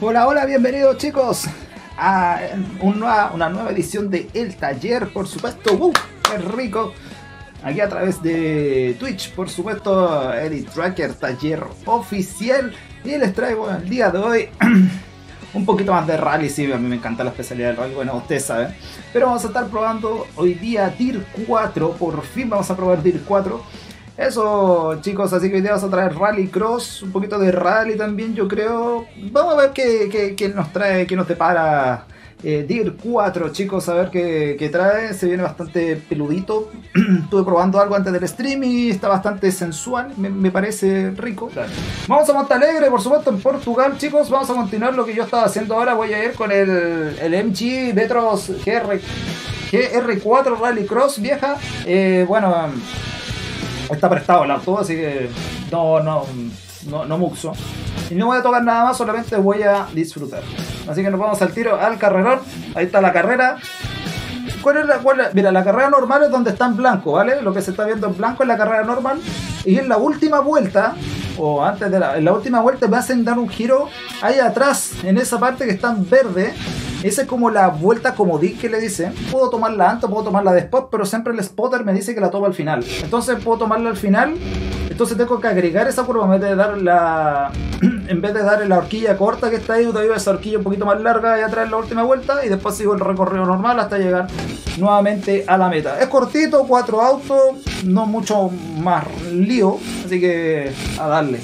Hola, hola, bienvenidos chicos a una nueva edición de El Taller, por supuesto. ¡Uh! ¡Qué rico! Aquí a través de Twitch, por supuesto, Edit Tracker Taller Oficial. Y les traigo el día de hoy un poquito más de rally. Sí, a mí me encanta la especialidad del rally, bueno, ustedes saben. Pero vamos a estar probando hoy día DIR 4. Por fin vamos a probar DIR 4. Eso, chicos, así que hoy día vamos a traer Rally Cross, un poquito de rally también, yo creo. Vamos a ver qué, qué- qué nos trae, qué nos depara eh, DIR 4, chicos, a ver qué, qué trae. Se viene bastante peludito. Estuve probando algo antes del stream y está bastante sensual, me, me parece rico. Vamos a Montalegre, por supuesto, en Portugal, chicos. Vamos a continuar lo que yo estaba haciendo ahora. Voy a ir con el, el MG Vetros GR, GR4 Rally Cross, vieja. Eh, bueno. Está prestado el auto, así que no, no, no, no muxo. Y no voy a tocar nada más, solamente voy a disfrutar. Así que nos vamos al tiro al carrerón. Ahí está la carrera. ¿Cuál es la, cuál es- Mira, la carrera normal es donde está en blanco, ¿vale? Lo que se está viendo en blanco es la carrera normal. Y en la última vuelta, o antes de la, en la última vuelta, me hacen dar un giro ahí atrás, en esa parte que está en verde. Esa es como la vuelta comodín que le dicen. Puedo tomarla antes, puedo tomarla después, pero siempre el spotter me dice que la toma al final. Entonces puedo tomarla al final. Entonces tengo que agregar esa curva en vez de dar la. en vez de dar la horquilla corta que está ahí, doy esa horquilla un poquito más larga ahí atrás en la última vuelta. Y después sigo el recorrido normal hasta llegar nuevamente a la meta. Es cortito, cuatro autos, no mucho más lío. Así que a darle.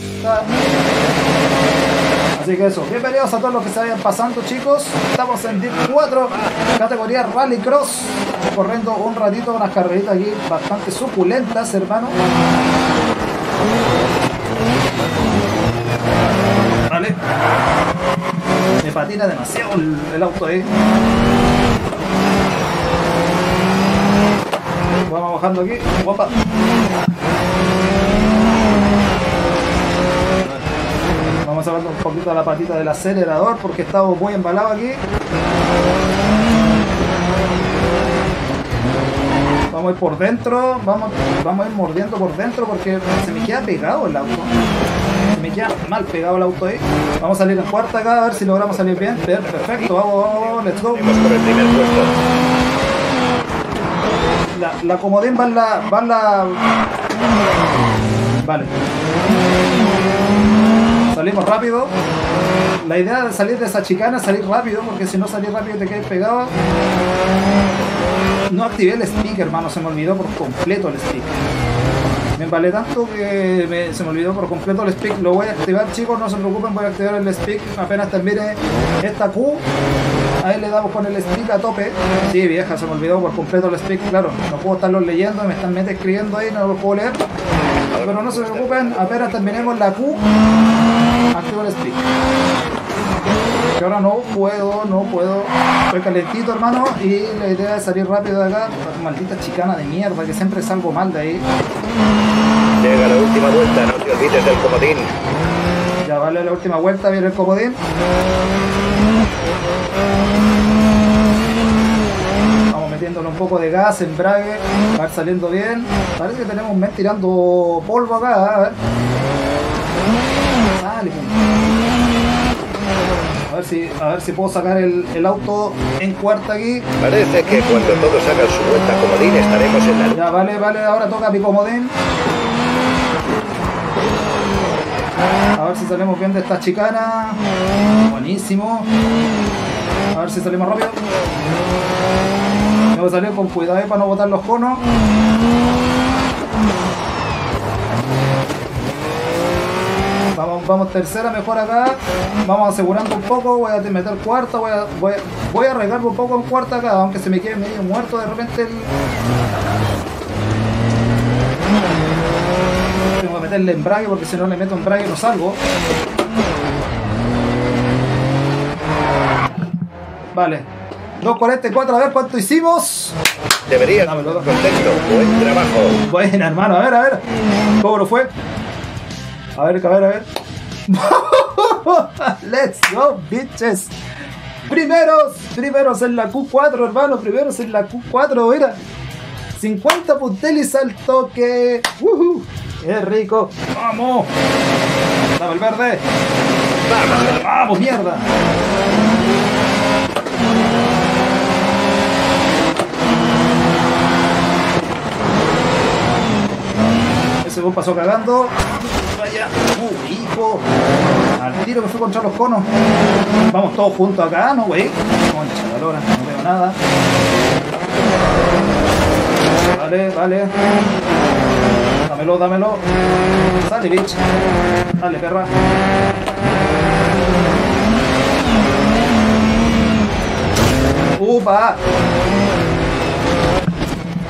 Que eso, bienvenidos a todos los que se vayan pasando chicos. Estamos en DIR 4, categoría Rally Cross, corriendo un ratito unas carreritas aquí bastante suculentas, hermano. Vale. Me patina demasiado el, el auto ahí. Vamos bajando aquí. Opa. Vamos sacando un poquito la patita del acelerador porque estamos muy embalados aquí. Vamos a ir por dentro, vamos, vamos a ir mordiendo por dentro porque se me queda pegado el auto. Se me queda mal pegado el auto ahí. Vamos a salir en cuarta acá a ver si logramos salir bien. Per- Perfecto, vamos, vamos, vamos, let's go. La, la comodín va en la, va en la... Vale. Salimos rápido. La idea de salir de esa chicana es salir rápido, porque si no salís rápido te quedas pegado. No activé el stick, hermano, se me olvidó por completo el stick. Me embalé tanto que se me olvidó por completo el stick. Lo voy a activar, chicos, no se preocupen, voy a activar el stick apenas termine esta Q. Ahí le damos con el stick a tope. Sí, vieja, se me olvidó por completo el stick, claro. No puedo estarlos leyendo, me están escribiendo ahí, no lo puedo leer. Pero no se preocupen, apenas terminemos la Q, activo el stick. Que ahora no puedo, no puedo. Estoy calentito, hermano, y la idea es salir rápido de acá. Maldita chicana de mierda, que siempre salgo mal de ahí. Llega la última vuelta, no te olvides del comodín. Ya vale la última vuelta, viene el comodín. Vamos metiéndole un poco de gas, embrague, va saliendo bien. Parece que tenemos un mes tirando polvo acá, a ver. Pues. a ver si, a ver si puedo sacar el, el auto en cuarta aquí. Parece que cuando todos hagan su vuelta comodín estaremos en la Ya, vale, vale, ahora toca mi comodín. A ver si salimos bien de esta chicana. Buenísimo. A ver si salimos rápido. Que salir con cuidado para no botar los conos. Vamos, vamos tercera, mejor acá. Vamos asegurando un poco. Voy a meter cuarta. Voy a, voy, a- voy a arriesgar un poco en cuarta acá. Aunque se me quede medio muerto de repente el, Tengo que meterle embrague porque si no le meto embrague no salgo. Vale. 2.44, a ver cuánto hicimos. Deberías Dámelo, estar dámelo. contento. Buen trabajo. Bueno, hermano, a ver, a ver. ¿Cómo lo fue? A ver, a ver, a ver. Let's go, bitches. Primeros, primeros en la Q4, hermano. Primeros en la Q4, mira. 50 puntelis al toque. ¡Woohoo! ¡Qué rico! ¡Vamos! Dame el verde. Vamos. ¡Vamos! ¡Vamos, mierda! Ese bus pasó cagando. ¡Uh, hijo! Al tiro que fue contra los conos. Vamos todos juntos acá, ¿no, güey? Concha, la lora, no veo nada. Vale, vale. Dámelo, dámelo. Sale, bitch. Dale, perra. ¡Upa!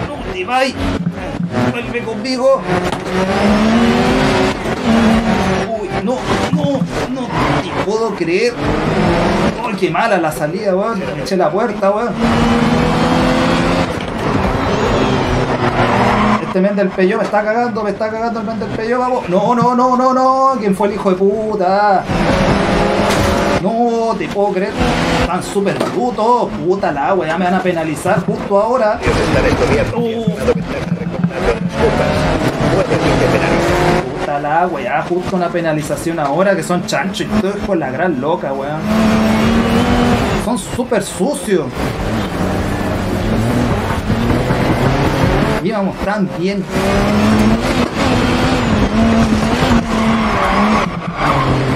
¿Dónde va? Vuelve conmigo. Uy, no, no, no te puedo creer. Uy, qué mala la salida, weón. Me eché la puerta, weón. Este men del peyo me está cagando, me está cagando el men del peyo, vamos. No, no, no, no, no. ¿Quién fue el hijo de puta? No te puedo creer. Están súper brutos. Puta la weá, me van a penalizar justo ahora. La weá, justo una penalización ahora que son chanchos y todo es con la gran loca, weón. Son súper sucios. Íbamos tan bien.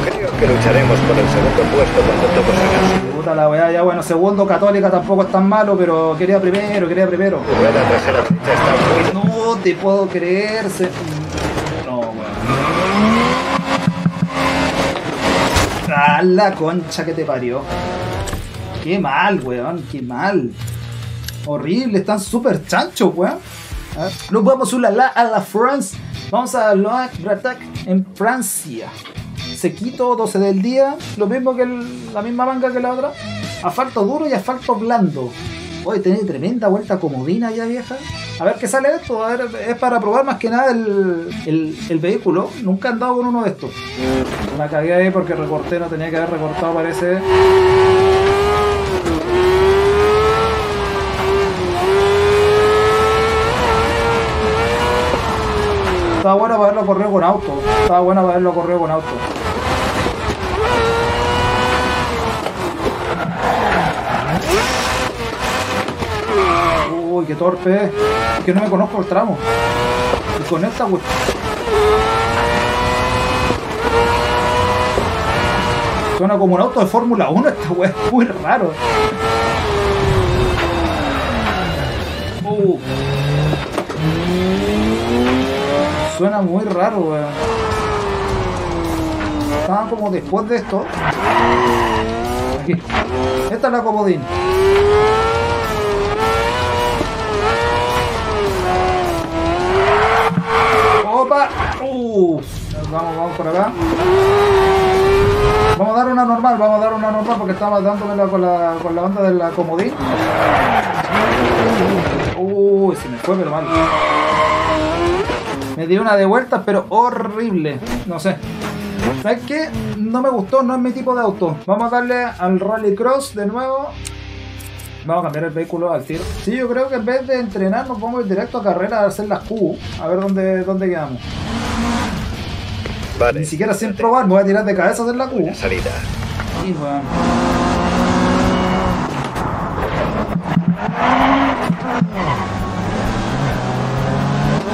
Creo que lucharemos por el segundo puesto cuando todos hagan Puta la weá, ya bueno, segundo católica tampoco es tan malo, pero quería primero, quería primero. está muy No te puedo creer. se- No, weón. La concha que te parió. Qué mal, weón, qué mal. Horrible, están súper chanchos, weón. Nos vamos a la, a la France. Vamos a Loac Bratac en Francia. Sequito, 12 del día. Lo mismo que el- la misma manga que la otra. Asfalto duro y asfalto blando. Hoy tenés tremenda vuelta comodina ya vieja. A ver qué sale esto. A ver, es para probar más que nada el, el- vehículo. Nunca he andado con uno de estos. La cagué ahí porque recorté, no tenía que haber recortado, parece. Estaba bueno para haberlo corrido con auto. Estaba bueno para haberlo corrido con auto. Uy, qué torpe. Que no me conozco el tramo. Y con esta, güey. Suena como un auto de Fórmula 1 esta weá, es muy raro. Uh. Suena muy raro, weón. Estaban como después de esto. Aquí. Esta es la comodín. Uh. Vamos, vamos por acá. Vamos a dar una normal, vamos a dar una normal porque estaba dándome con la, con la banda de la comodín. Uy, se me fue, pero mal. Me dio una de vueltas, pero horrible. No sé. ¿Sabes qué? No me gustó, no es mi tipo de auto. Vamos a darle al Rallycross de nuevo. Vamos a cambiar el vehículo al tiro. Sí, yo creo que en vez de entrenar nos vamos a ir directo a carrera a hacer las Q. A ver dónde, dónde quedamos. Vale. Ni siquiera sin probar, me voy a tirar de cabeza a hacer la Q. Buena salida. Sí, weón.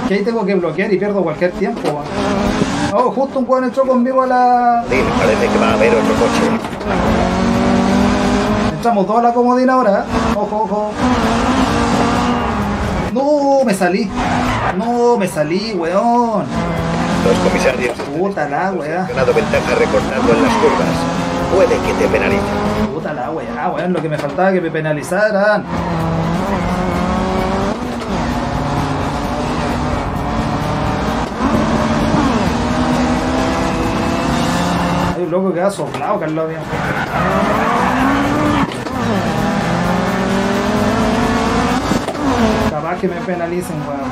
Que ahí tengo que bloquear y pierdo cualquier tiempo, weón. Oh, justo un weón entró conmigo a la. Dean, parece que va a haber otro coche. Entramos toda la comodina ahora. Ojo, ojo. No, me salí. No, me salí, weón. Los comisarios Puta la weá. ventaja recortando en las curvas. Puede que te penalicen. Puta la weá, weón. Lo que me faltaba que me penalizaran. Hay un loco que ha soplado, Carlos. Capaz que me penalicen, weón.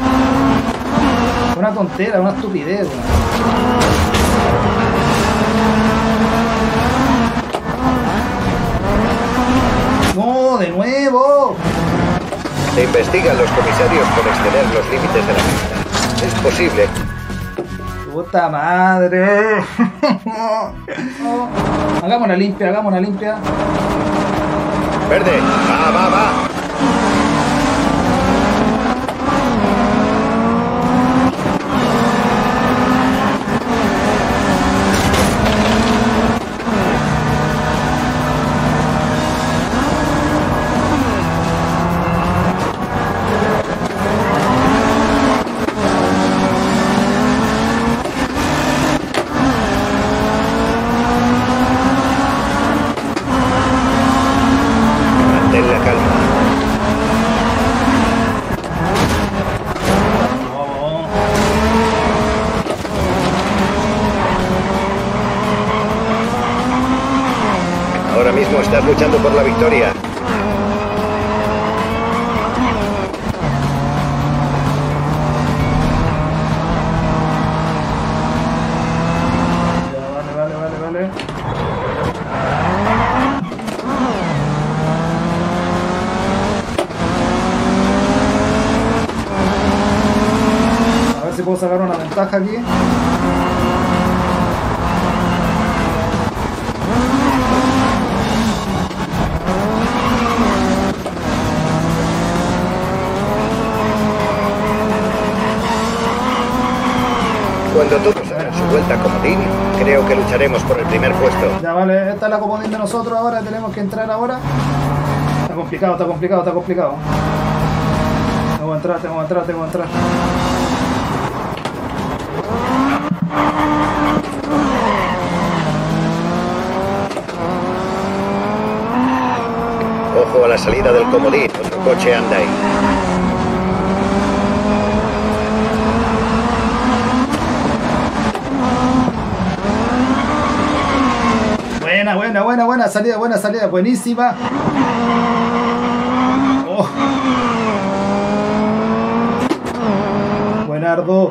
Una tontera, una estupidez, weón. No, de nuevo. Se investigan los comisarios por exceder los límites de la pista. Es posible. Puta madre. Hagamos una limpia, hagamos una limpia. Verde, va, va, va. Estás luchando por la victoria. Vale, vale, vale, vale. A ver si puedo sacar una ventaja aquí. Cuando todos hagan su vuelta como Dean, creo que lucharemos por el primer puesto. Ya vale, esta es la comodín de nosotros ahora, tenemos que entrar ahora. Está complicado, está complicado, está complicado. Tengo que entrar, tengo que entrar, tengo que entrar. Ojo a la salida del comodín, otro coche anda ahí. Buena, buena, buena, buena salida, buena salida, buenísima. Oh. Buenardo.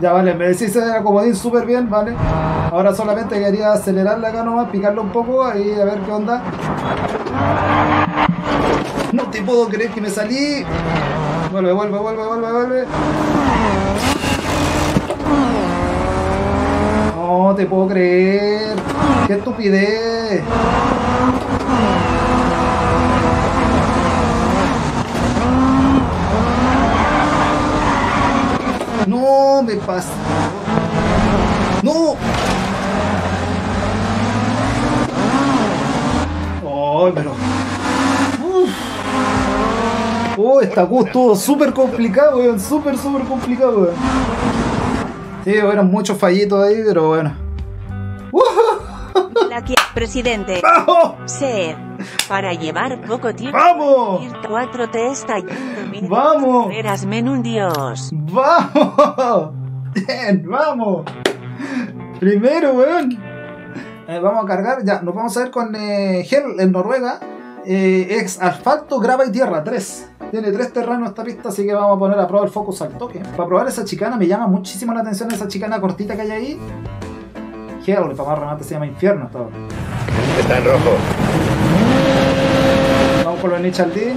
Ya vale, me decís de la comodín súper bien, vale. Ahora solamente quería acelerarla acá nomás, picarla un poco y a ver qué onda. No te puedo creer que me salí. Vuelve, vuelve, vuelve, vuelve, vuelve. No te puedo creer. Qué estupidez. No me pasa. No. Ay, pero. Uf. Oh, esta Q estuvo súper complicado, weón. Súper, súper complicado, weón. Sí, bueno, muchos fallitos ahí, pero bueno. ¡Uh! La que presidente. ¡Vamos! Se. Para llevar poco tiempo. ¡Vamos! Ir 4T está yendo bien. ¡Vamos! Eras men un dios. ¡Vamos! Bien, vamos. Primero, weón. Eh, vamos a cargar, ya, nos vamos a ver con eh, Hell en Noruega. Eh, ex asfalto, grava y tierra, 3. Tiene tres terrenos esta pista, así que vamos a poner a prueba el focus al toque. Para probar esa chicana, me llama muchísimo la atención esa chicana cortita que hay ahí. Hell, para más remate se llama infierno esta hora. Está en rojo. Vamos con los Initial D.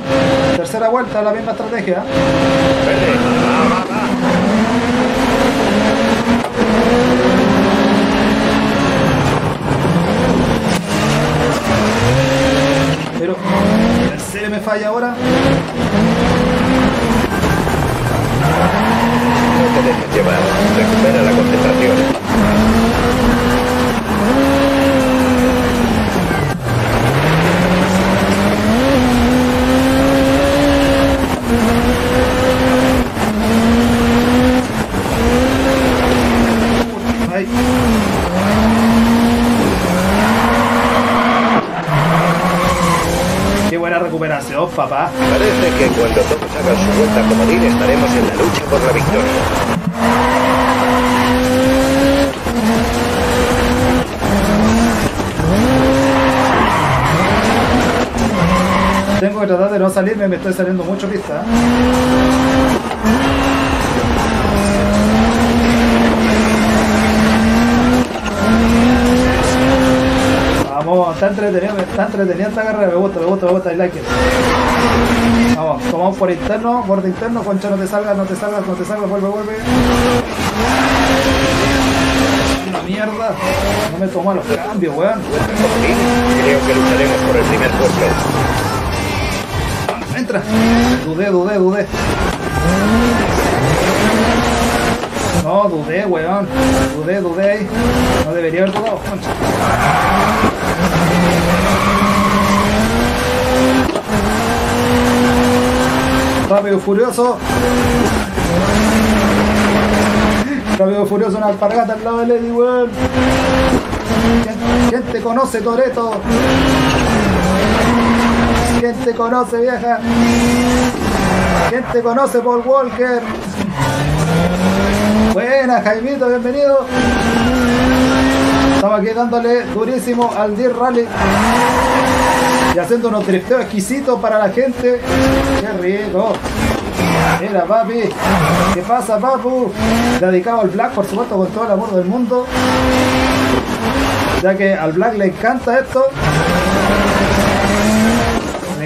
Tercera vuelta, la misma estrategia. Va. Pero, ¿en serio me falla ahora? No te dejes llevar. Recupera la concentración. Ay. Qué buena recuperación, papá. Parece que cuando todos hagan su vuelta como Dean estaremos en la lucha por la victoria. Tengo que me estoy saliendo mucho pista. Vamos, está entretenido, está entretenida esta carrera, me gusta, me gusta, me gusta, I like. Vamos, tomamos por interno, borde interno, concha no te salgas, no te salgas, no te salgas, vuelve, vuelve. Una mierda. No me toma los cambios, weón. Creo que lucharemos por el primer puesto. Entra. Dudé, dudé, dudé. No, dudé, weón. Dudé, dudé. No debería haber dudado. concha. Rápido furioso. Rápido furioso, una alpargata al lado de Lady, weón. ¿Quién, quién te conoce, Toreto? ¿Quién te conoce, vieja? ¿Quién te conoce, Paul Walker? Buena, Jaimito, bienvenido. Estamos aquí dándole durísimo al Deer Rally. Y haciendo unos drifteos exquisitos para la gente. Qué rico. Mira, papi. ¿Qué pasa, papu? Dedicado al Black, por supuesto, con todo el amor del mundo. Ya que al Black le encanta esto.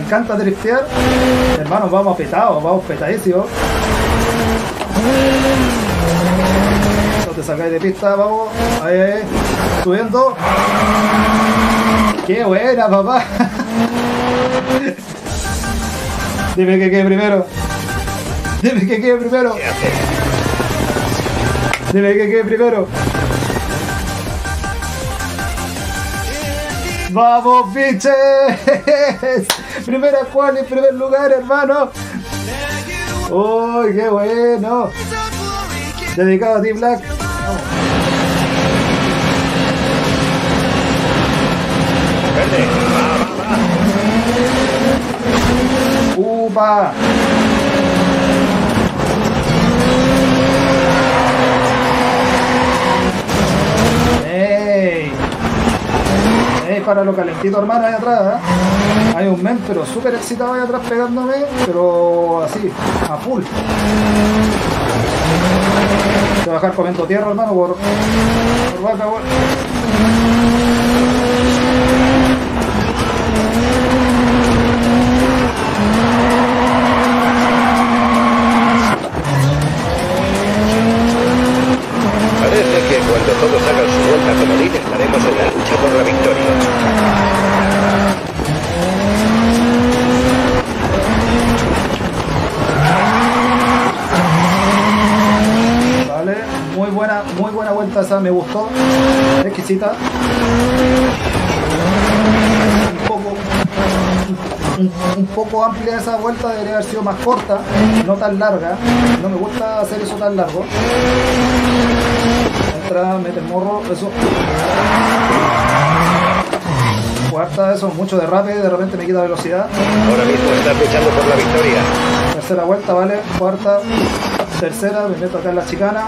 Encanta driftear. Hermanos, vamos petados, vamos petadísimos. No te sacáis de pista, vamos. Ahí, ahí. Subiendo. Qué buena, papá. Dime que quede primero. Dime que quede primero. Dime que quede primero. ¡Vamos, biches! Primera cual en primer lugar, hermano. ¡Uy, qué bueno! Dedicado a Team Black. Verde. ¡Upa! ¡Ey! Para lo calentito, hermano, ahí atrás. ¿eh? Hay un men, pero súper excitado ahí atrás pegándome, pero así, a full. Voy a bajar comiendo tierra, hermano, por, por por- vuelta a estaremos en la lucha por la victoria. Muy buena, muy buena vuelta esa, me gustó. Exquisita. Un poco amplia esa vuelta, debería haber sido más corta, no tan larga. No me gusta hacer eso tan largo. Entra, mete el morro, eso. Cuarta, eso, mucho derrape, de repente me quita velocidad. Ahora mismo estás luchando por la victoria. Tercera vuelta, vale. Cuarta, tercera, me meto acá en la chicana.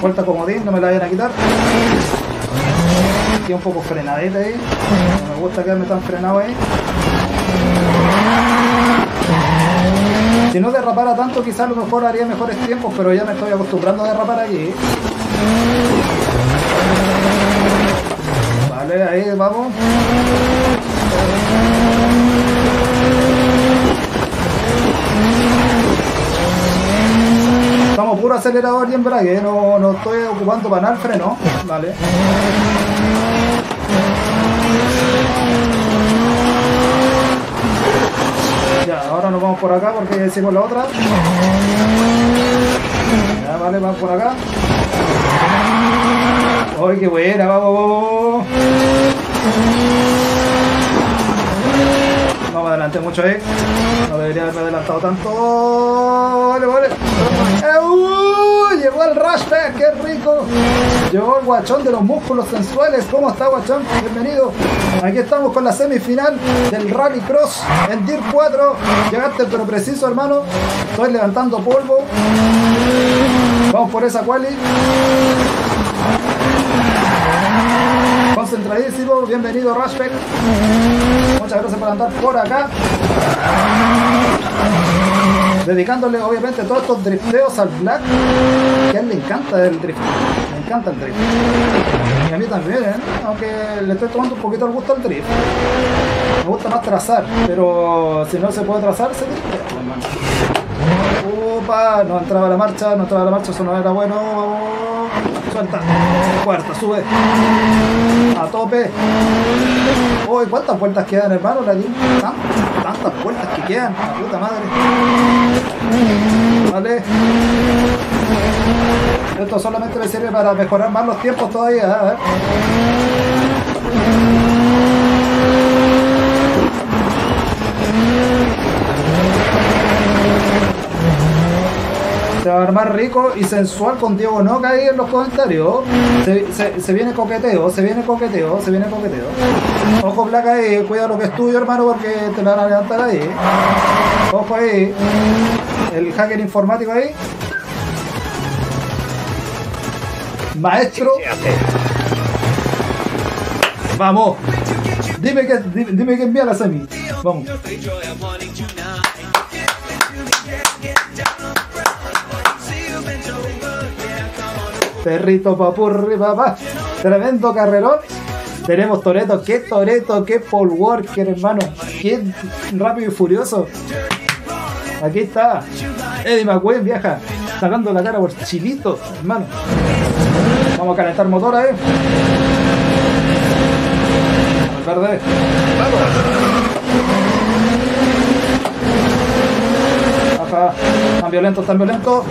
Vuelta comodín, no me la vayan a quitar. Aquí un poco frenadita ahí. No me gusta quedarme tan frenado ahí. Si no derrapara tanto, quizás lo mejor haría mejores tiempos, pero ya me estoy acostumbrando a derrapar aquí. Vale, ahí vamos. Estamos puro acelerador y embrague, no, no estoy ocupando para el freno. Vale. Ya, ahora nos vamos por acá porque hicimos la otra. Ya, vale, vamos por acá. ¡Ay, qué buena! Vamos, vamos. No me adelanté mucho ahí. No debería haberme adelantado tanto. Vale, vale. ¡Eh! Llegó el Rushback, qué rico. Llegó el guachón de los músculos sensuales. ¿Cómo está, guachón? Bienvenido. Aquí estamos con la semifinal del Rally Cross en DIR 4. Llegaste pero preciso, hermano. Estoy levantando polvo. Vamos por esa quali. Concentradísimo. Bienvenido, Rushback. Muchas gracias por andar por acá. Dedicándole obviamente todos estos drifteos al Black, que a él le encanta el drift. Le encanta el drift. Y a mí también, ¿eh? aunque le estoy tomando un poquito el gusto al drift. Me gusta más trazar, pero si no se puede trazar, se driftea, pues. Upa, no entraba la marcha, no entraba la marcha, eso no era bueno. Suelta. Cuarta, sube. A tope. Uy, ¿cuántas vueltas quedan, hermano? La di- tan- tantas vueltas que quedan. Puta madre. Vale. Esto solamente me sirve para mejorar más los tiempos todavía. Ver. Se va a armar rico y sensual con Diego Noca ahí en los comentarios. Se viene coqueteo, se viene coqueteo, se viene coqueteo. Ojo placa ahí, cuida lo que es tuyo hermano porque te la van a levantar ahí. Ojo ahí. El hacker informático ahí. Maestro, vamos. Dime que, dime, dime que envía la semi. Vamos. Perrito papurri papá. Tremendo carrerón. Tenemos Toreto, qué Toreto, qué Paul Walker, hermano. Qué rápido y furioso. Aquí está. Eddie McQueen viaja. Sacando la cara por chilito, hermano. Vamos a calentar motor ahí. Al verde. Ajá. Tan violento, tan violento.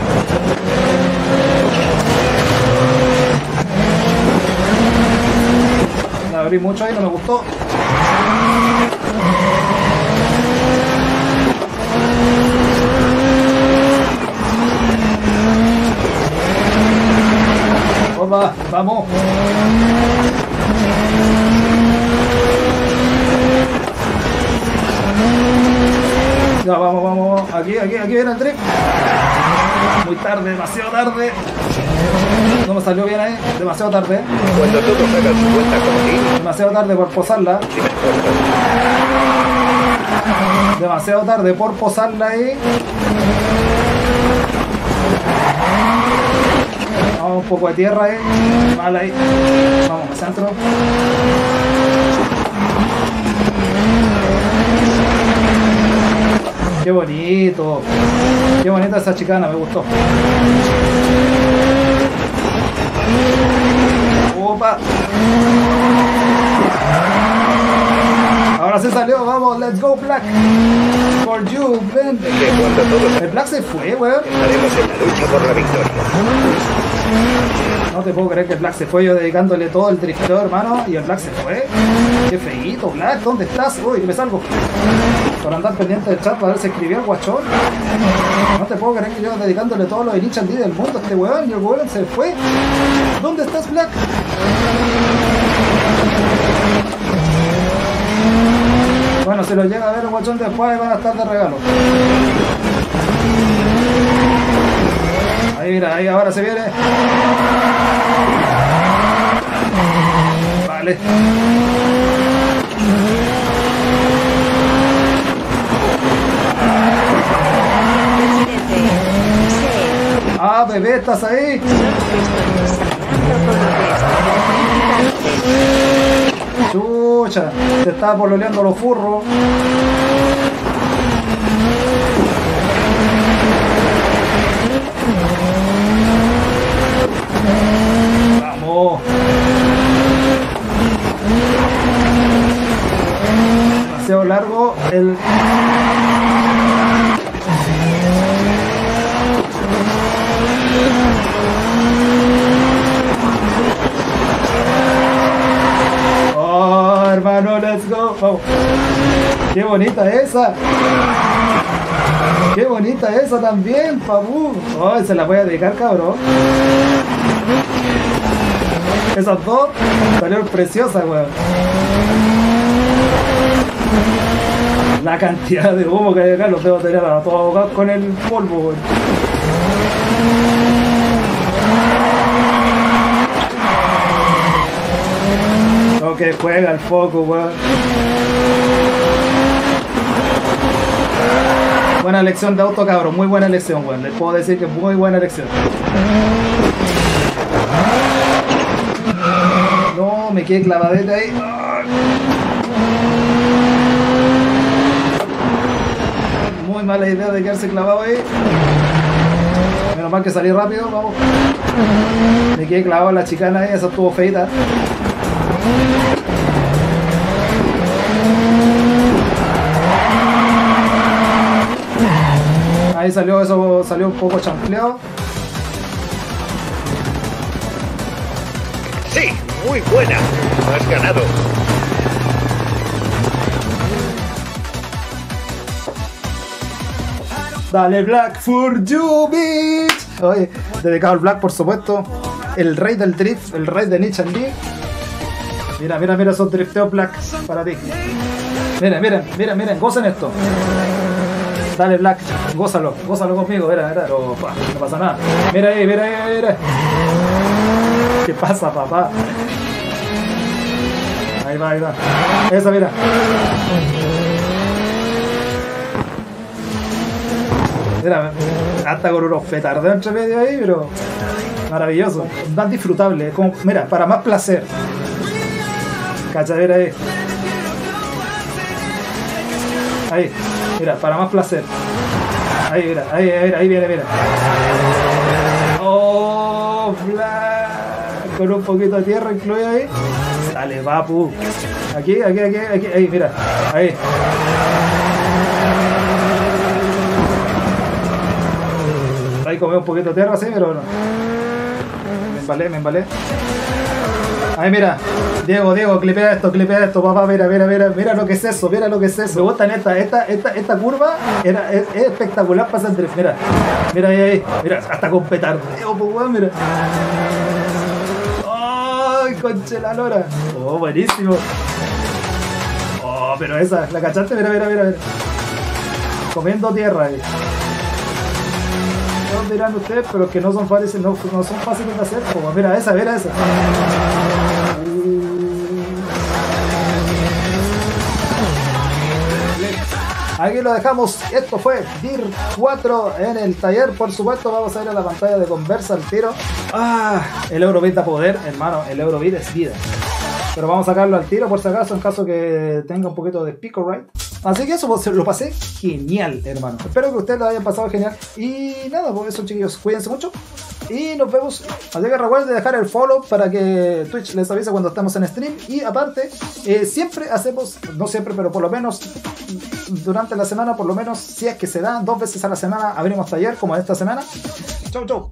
Abrí mucho ahí, no me gustó. Opa, vamos. Ya, vamos, vamos. Aquí, aquí, aquí viene el trick. Muy tarde, demasiado tarde. No me salió bien ahí, demasiado tarde. Cuando su comodín, Demasiado tarde por posarla. Demasiado tarde por posarla ahí. Vamos, un poco de tierra ahí. Mal ahí. Vamos, al centro. Qué bonito. Qué bonita esa chicana, me gustó. Opa. Ahora sí salió, vamos, let's go Black. For you, ven. El Black se fue, weón. estaremos en la lucha por la victoria. No te puedo creer que el Black se fue yo dedicándole todo el drifteo, hermano, y el Black se fue. Qué feíto, Black, ¿dónde estás? Uy, me salgo. Por andar pendiente del chat para ver si escribió el guachón. No te puedo creer que yo dedicándole todos los initial D del mundo a este weón y el weón se fue. ¿Dónde estás, Black? Bueno, si lo llega a ver el guachón después van a estar de regalo. Ahí mira, ahí ahora se viene. Vale. Ah, bebé, ¿estás ahí? Está Chucha, te estaba pololeando los furros. Vamos. Demasiado largo el. Oh, hermano, let's go. Vamos. Qué bonita esa. Qué bonita esa también, Pabu. Oh, se la voy a dedicar, cabrón. Esas dos salieron preciosas, weón. La cantidad de humo que hay acá los debo tener a todos ahogados con el polvo, weón. Lo que juega el foco, weón. Buena elección de auto, cabrón. Muy buena elección, weón. Les puedo decir que muy buena elección. No, me quedé clavadete ahí. Muy mala idea de quedarse clavado ahí. Menos mal que salí rápido, vamos. Me quedé clavado en la chicana ahí, esa estuvo feita. Ahí salió eso, salió un poco chanfleado. Sí, muy buena. Has ganado. Dale Black for you, bitch. Oye, dedicado al Black, por supuesto. El rey del drift, el rey de Nietzsche Lee. Mira, mira, mira esos drifteos Black para ti. Miren, miren, miren, miren, gocen esto. Dale Black, gózalo, gózalo conmigo, mira, mira, no, no pasa nada. Mira ahí, mira ahí, mira. ¿Qué pasa, papá? Ahí va, ahí va. Esa, mira. Mira, hasta con unos petardeos entre medio ahí, pero maravilloso, más disfrutable, como, mira, para más placer. Cachadera ahí. Ahí, mira, para más placer. Ahí, mira, ahí, ahí, ahí viene, mira. Oh, Black, con un poquito de tierra incluido ahí. Dale, papu. Aquí, aquí, aquí, aquí, ahí, mira. Ahí. Ahí comí un poquito de tierra, sí, pero no. Me embalé, me embalé. Ahí mira, Diego, Diego, clipea esto, clipea esto, papá, mira, mira, mira, mira lo que es eso, mira lo que es eso. Me gusta esta, esta, esta, esta curva era, es, es espectacular para hacer mira, mira ahí, ahí, mira, hasta con petardeo, pues weón, mira. ¡Ay, conche la lora! Oh, buenísimo. Oh, pero esa, ¿la cachaste? Mira, mira, mira, mira. Comiendo tierra ahí. ¿Qué dirán ustedes? Pero que no son fáciles, no, no son fáciles de hacer. Como, mira esa, mira esa. Aquí lo dejamos. Esto fue DIR 4 en el taller. Por supuesto, vamos a ir a la pantalla de conversa al tiro. Ah, el Eurobit da poder, hermano. El Eurobit es vida. Pero vamos a sacarlo al tiro por si acaso, en caso que tenga un poquito de pico right. Así que eso, pues, lo pasé genial, hermano. Espero que ustedes lo hayan pasado genial. Y nada, pues eso, chiquillos. Cuídense mucho. Y nos vemos. Así que recuerden dejar el follow para que Twitch les avise cuando estamos en stream. Y aparte, eh, siempre hacemos, no siempre, pero por lo menos durante la semana, por lo menos, si es que se da, dos veces a la semana abrimos taller, como esta semana. Chau, chau.